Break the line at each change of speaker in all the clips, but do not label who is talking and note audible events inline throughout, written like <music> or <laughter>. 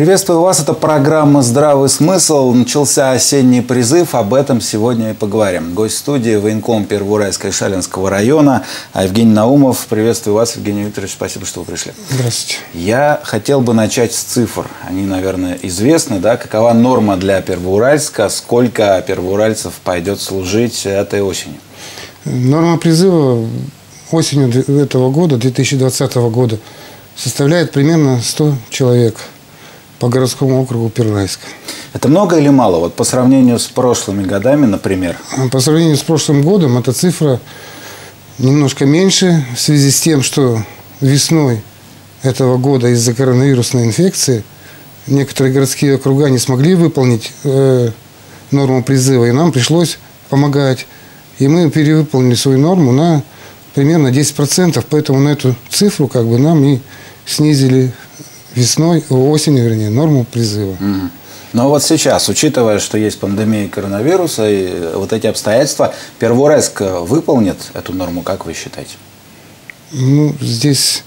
Приветствую вас. Это программа «Здравый смысл». Начался осенний призыв. Об этом сегодня и поговорим. Гость студии военком Первоуральска и Шалинского района Евгений Наумов. Приветствую вас, Евгений Викторович. Спасибо, что вы пришли.
Здравствуйте.
Я хотел бы начать с цифр. Они, наверное, известны. Да? Какова норма для Первоуральска? Сколько первоуральцев пойдет служить этой осенью?
Норма призыва осенью этого года, 2020 года, составляет примерно 100 человек – по городскому округу Первомайска.
Это много или мало? Вот по сравнению с прошлыми годами, например?
По сравнению с прошлым годом эта цифра немножко меньше в связи с тем, что весной этого года из-за коронавирусной инфекции некоторые городские округа не смогли выполнить э, норму призыва, и нам пришлось помогать. И мы перевыполнили свою норму на примерно 10%, поэтому на эту цифру как бы нам и снизили весной, осенью, вернее, норму призыва. Угу.
Но вот сейчас, учитывая, что есть пандемия коронавируса и вот эти обстоятельства, Первореск выполнит эту норму, как вы считаете?
Ну, здесь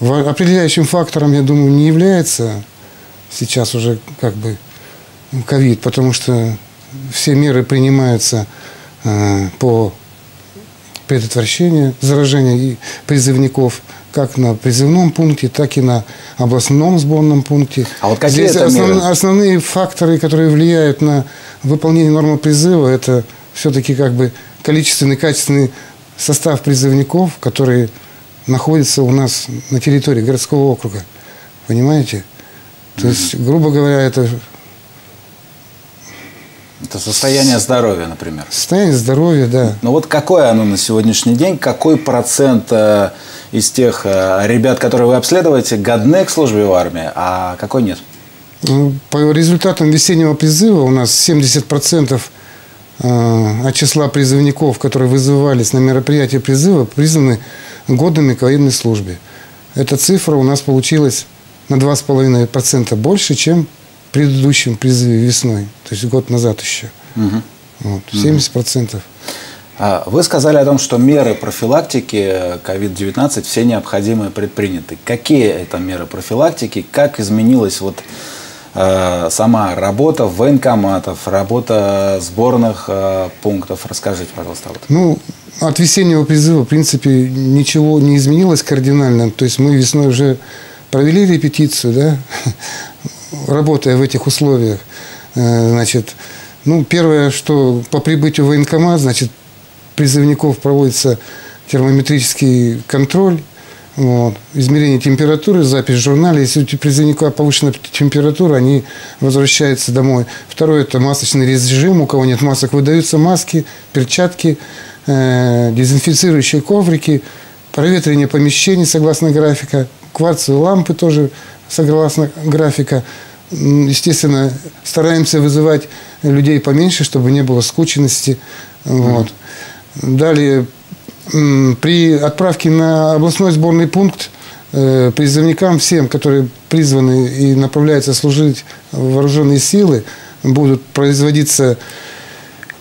э, определяющим фактором, я думаю, не является сейчас уже как бы ковид, потому что все меры принимаются э, по предотвращению заражения призывников – как на призывном пункте, так и на областном сборном пункте.
А вот какие Здесь это
основ, меры? основные факторы, которые влияют на выполнение нормы призыва, это все-таки как бы количественный, качественный состав призывников, которые находятся у нас на территории городского округа. Понимаете? То есть, грубо говоря, это
это состояние здоровья, например.
Состояние здоровья, да.
Но ну вот какое оно на сегодняшний день? Какой процент э, из тех э, ребят, которые вы обследуете, годны к службе в армии, а какой нет?
Ну, по результатам весеннего призыва у нас 70% э, от числа призывников, которые вызывались на мероприятие призыва, призваны годами к военной службе. Эта цифра у нас получилась на 2,5% больше, чем предыдущем призыве весной, то есть год назад еще. Угу. Вот, 70%.
А вы сказали о том, что меры профилактики COVID-19 все необходимые предприняты. Какие это меры профилактики? Как изменилась вот э, сама работа военкоматов, работа сборных э, пунктов? Расскажите, пожалуйста. Вот.
Ну, от весеннего призыва, в принципе, ничего не изменилось кардинально. То есть мы весной уже провели репетицию, да, <laughs> работая в этих условиях, э, значит, ну, первое, что по прибытию в военкомат, значит, призывников проводится термометрический контроль, вот, измерение температуры, запись в журнале. Если у призывника повышенная температура, они возвращаются домой. Второе – это масочный режим. У кого нет масок, выдаются маски, перчатки, э, дезинфицирующие коврики, проветривание помещений согласно графика, кварцевые лампы тоже согласно графика. Естественно, стараемся вызывать людей поменьше, чтобы не было скученности. Вот. Далее, при отправке на областной сборный пункт э, призывникам всем, которые призваны и направляются служить в вооруженные силы, будут производиться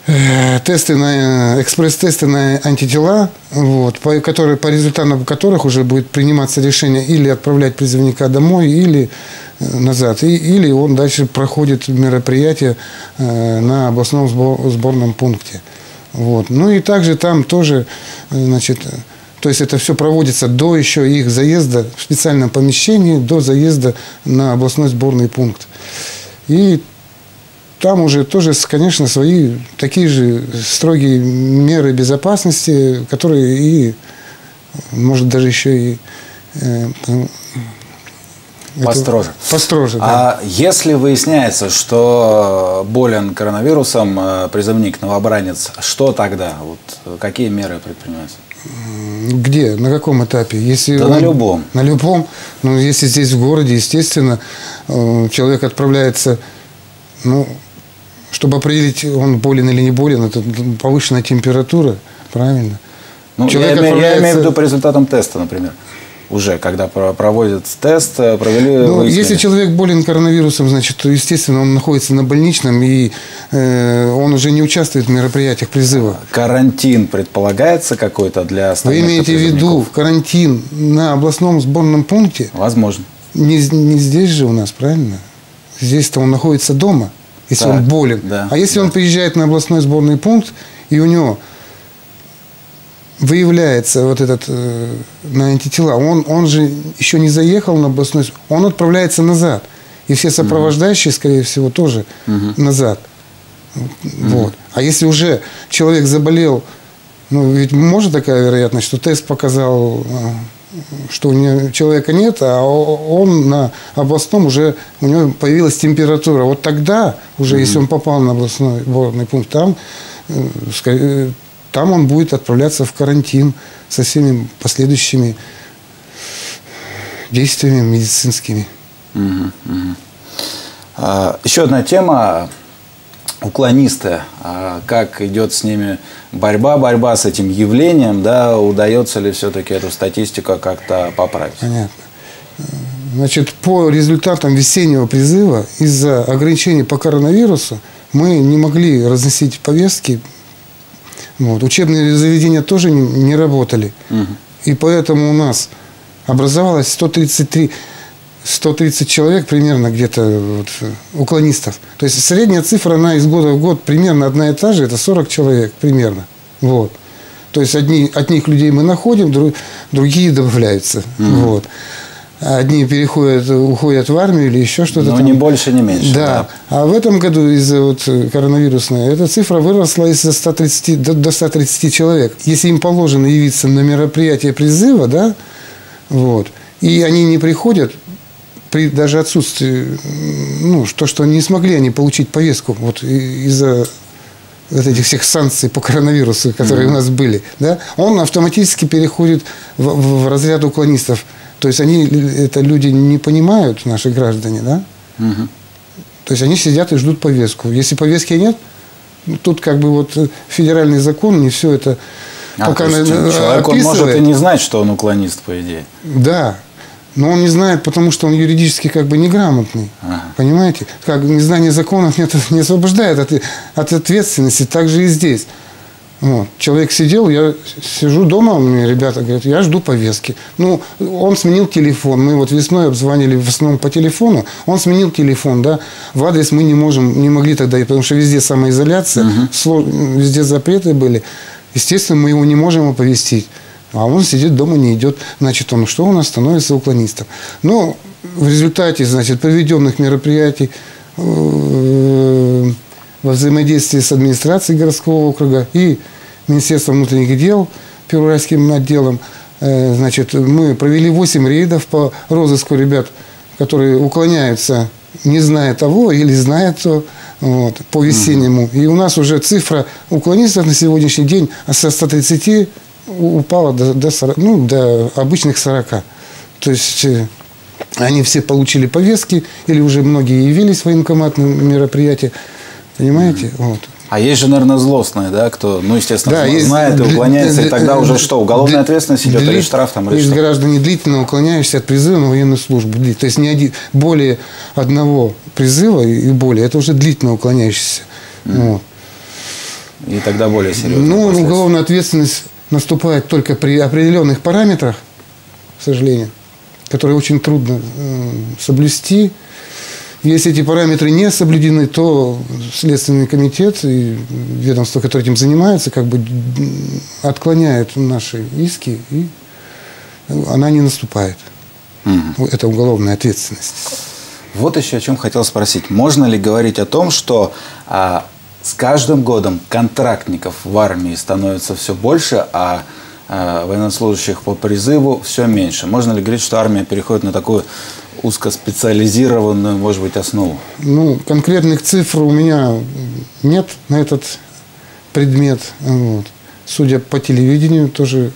тесты на экспресс-тесты на антитела, вот, по, которые, по результатам которых уже будет приниматься решение или отправлять призывника домой, или э, назад, и, или он дальше проходит мероприятие э, на областном сбор, сборном пункте. Вот. Ну и также там тоже, э, значит, то есть это все проводится до еще их заезда в специальном помещении, до заезда на областной сборный пункт. И там уже тоже, конечно, свои такие же строгие меры безопасности, которые и, может, даже еще и
э, Построже.
Это, построже, да.
А если выясняется, что болен коронавирусом э, призывник, новобранец, что тогда? Вот какие меры предпринимаются?
Где? На каком этапе?
Если да он, на любом.
На любом. Ну, если здесь в городе, естественно, э, человек отправляется, ну, чтобы определить, он болен или не болен, это повышенная температура, правильно.
Ну, Человек я, отправляется... я имею в виду по результатам теста, например. уже, когда проводят тест, э, провели...
Ну, если человек болен коронавирусом, значит, то, естественно, он находится на больничном, и э, он уже не участвует в мероприятиях призыва.
Карантин предполагается какой-то для
остальных Вы имеете в виду карантин на областном сборном пункте?
Возможно.
Не, не здесь же у нас, правильно? Здесь-то он находится дома, если так, он болен. Да, а если да. он приезжает на областной сборный пункт, и у него выявляется вот этот э, на антитела, он, он же еще не заехал на областной, он отправляется назад. И все сопровождающие, угу. скорее всего, тоже угу. назад. Угу. Вот. А если уже человек заболел, ну, ведь может такая вероятность, что тест показал, э, что у него, человека нет, а он на областном уже, у него появилась температура. Вот тогда уже, угу. если он попал на областной сборный пункт, там э, э, там он будет отправляться в карантин со всеми последующими действиями медицинскими.
Угу. А, еще одна тема уклонисты, а как идет с ними борьба, борьба с этим явлением, да, удается ли все-таки эту статистику как-то поправить?
Понятно. Значит, по результатам весеннего призыва из-за ограничений по коронавирусу мы не могли разносить повестки вот. Учебные заведения тоже не, не работали. Угу. И поэтому у нас образовалось 133 130 человек примерно где-то вот, уклонистов. То есть средняя цифра, она из года в год примерно одна и та же, это 40 человек примерно. Вот. То есть одни, одних людей мы находим, друг, другие добавляются. Угу. Вот. Одни переходят, уходят в армию или еще что-то.
Но там. не больше, не меньше.
Да. да. А в этом году из-за вот коронавирусной эта цифра выросла из 130 до, до 130 человек. Если им положено явиться на мероприятие призыва, да, вот, и они не приходят, при даже отсутствии, ну, то, что не смогли они получить повестку вот из-за вот этих всех санкций по коронавирусу, которые mm-hmm. у нас были, да, он автоматически переходит в, в, в разряд уклонистов. То есть они, это люди не понимают, наши граждане, да? Угу. То есть они сидят и ждут повестку. Если повестки нет, тут как бы вот федеральный закон не все это
а, пока то есть человек он может и не знать, что он уклонист, по идее.
Да. Но он не знает, потому что он юридически как бы неграмотный. Ага. Понимаете? Как незнание законов не, не освобождает от, от ответственности. Так же и здесь. Вот. Человек сидел, я сижу дома, у меня ребята говорят, я жду повестки. Ну, он сменил телефон. Мы вот весной обзванили в основном по телефону. Он сменил телефон, да. В адрес мы не можем, не могли тогда, потому что везде самоизоляция, угу. везде запреты были. Естественно, мы его не можем оповестить. А он сидит дома, не идет. Значит, он что у нас становится уклонистом. Но в результате, значит, проведенных мероприятий, э, во взаимодействии с администрацией городского округа и Министерством внутренних дел, Первоуральским отделом. Э, значит, мы провели 8 рейдов по розыску ребят, которые уклоняются, не зная того или зная то, вот, по весеннему. И у нас уже цифра уклонистов на сегодняшний день со 130 упала до, до, 40, ну, до обычных 40. То есть э, они все получили повестки, или уже многие явились в военкомат на мероприятие. Понимаете? Вот.
А есть же, наверное, злостные, да, кто, ну, естественно, да, знает и уклоняется, и тогда уже что, уголовная ответственность идет или штраф там, или
есть что? граждане длительно уклоняющиеся от призыва на военную службу. То есть не один, более одного призыва и более, это уже длительно уклоняющиеся. Mm. Вот.
И тогда более серьезно.
Ну, уголовная ответственность наступает только при определенных параметрах, к сожалению, которые очень трудно э, соблюсти. Если эти параметры не соблюдены, то Следственный комитет и ведомство, которое этим занимается, как бы отклоняют наши иски, и она не наступает. Угу. Это уголовная ответственность.
Вот еще о чем хотел спросить. Можно ли говорить о том, что а, с каждым годом контрактников в армии становится все больше, а а военнослужащих по призыву все меньше? Можно ли говорить, что армия переходит на такую узкоспециализированную, может быть, основу?
Ну, конкретных цифр у меня нет на этот предмет. Вот. Судя по телевидению, тоже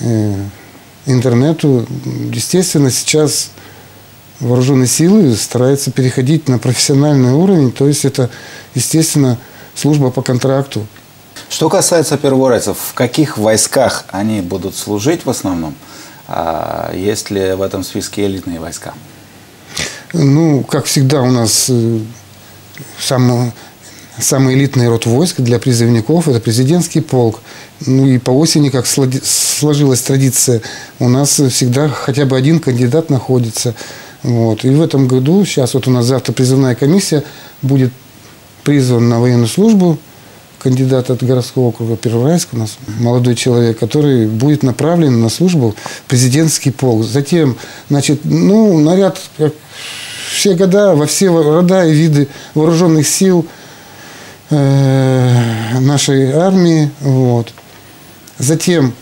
э, интернету, естественно, сейчас вооруженные силы стараются переходить на профессиональный уровень, то есть это, естественно, служба по контракту.
Что касается первоуральцев, в каких войсках они будут служить в основном – А есть ли в этом списке элитные войска?
Ну, как всегда, у нас э, самый, самый элитный род войск для призывников – это президентский полк. Ну и по осени, как сложилась традиция, у нас всегда хотя бы один кандидат находится. Вот. И в этом году, сейчас вот у нас завтра призывная комиссия будет призван на военную службу кандидат от городского округа Первоуральск у нас молодой человек, который будет направлен на службу в президентский полк. Затем, значит, ну, наряд, как все года, во все рода и виды вооруженных сил э, нашей армии. Вот. Затем,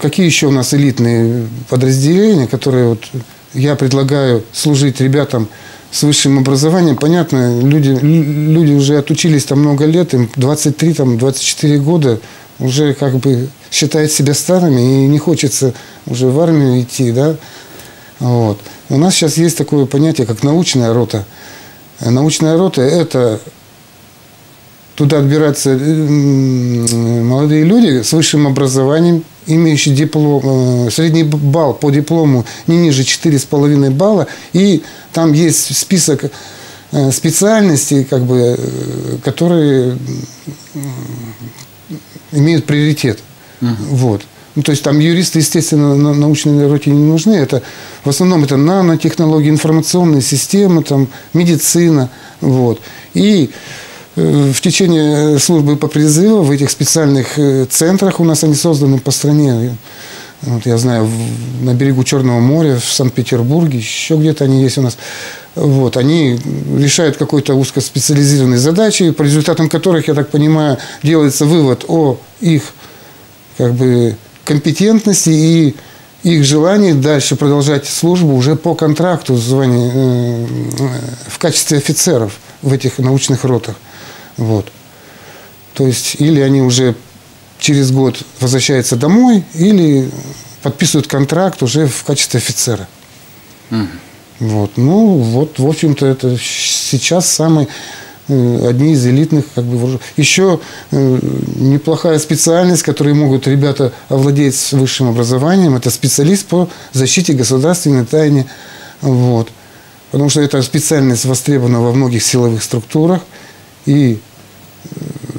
какие еще у нас элитные подразделения, которые вот я предлагаю служить ребятам с высшим образованием, понятно, люди, люди уже отучились там много лет, им 23, там, 24 года, уже как бы считают себя старыми и не хочется уже в армию идти, да. Вот. У нас сейчас есть такое понятие, как научная рота. Научная рота – это туда отбираются молодые люди с высшим образованием, имеющий диплом, э, средний балл по диплому не ниже 4,5 балла, и там есть список э, специальностей, как бы, э, которые имеют приоритет. Угу. Вот. Ну, то есть там юристы, естественно, на научной роте не нужны. Это, в основном это нанотехнологии, информационные системы, там, медицина. Вот. И Э, в течение службы по призыву в этих специальных э, центрах у нас они созданы по стране. Вот я знаю, на берегу Черного моря, в Санкт-Петербурге, еще где-то они есть у нас. Вот, они решают какой-то узкоспециализированной задачи, по результатам которых, я так понимаю, делается вывод о их как бы, компетентности и их желании дальше продолжать службу уже по контракту звания, э, в качестве офицеров в этих научных ротах. Вот. То есть или они уже через год возвращаются домой, или подписывают контракт уже в качестве офицера. Mm. Вот. Ну, вот, в общем-то, это сейчас самый э, одни из элитных как бы еще э, неплохая специальность, которой могут ребята овладеть с высшим образованием, это специалист по защите государственной тайны, вот, потому что эта специальность востребована во многих силовых структурах и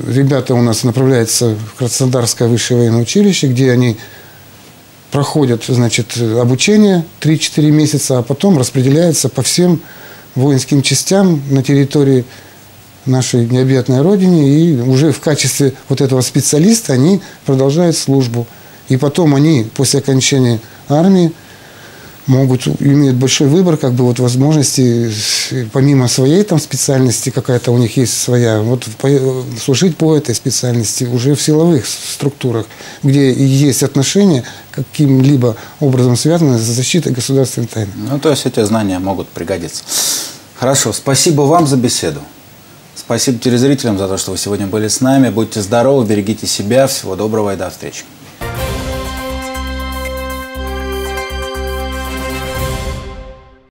ребята у нас направляются в Краснодарское высшее военное училище, где они проходят значит, обучение 3-4 месяца, а потом распределяются по всем воинским частям на территории нашей необъятной родине, и уже в качестве вот этого специалиста они продолжают службу. И потом они после окончания армии могут, имеют большой выбор, как бы вот возможности, помимо своей там специальности, какая-то у них есть своя, вот служить по этой специальности уже в силовых структурах, где есть отношения каким-либо образом связаны с защитой государственной тайны.
Ну, то есть эти знания могут пригодиться. Хорошо, спасибо вам за беседу. Спасибо телезрителям за то, что вы сегодня были с нами. Будьте здоровы, берегите себя. Всего доброго и до встречи.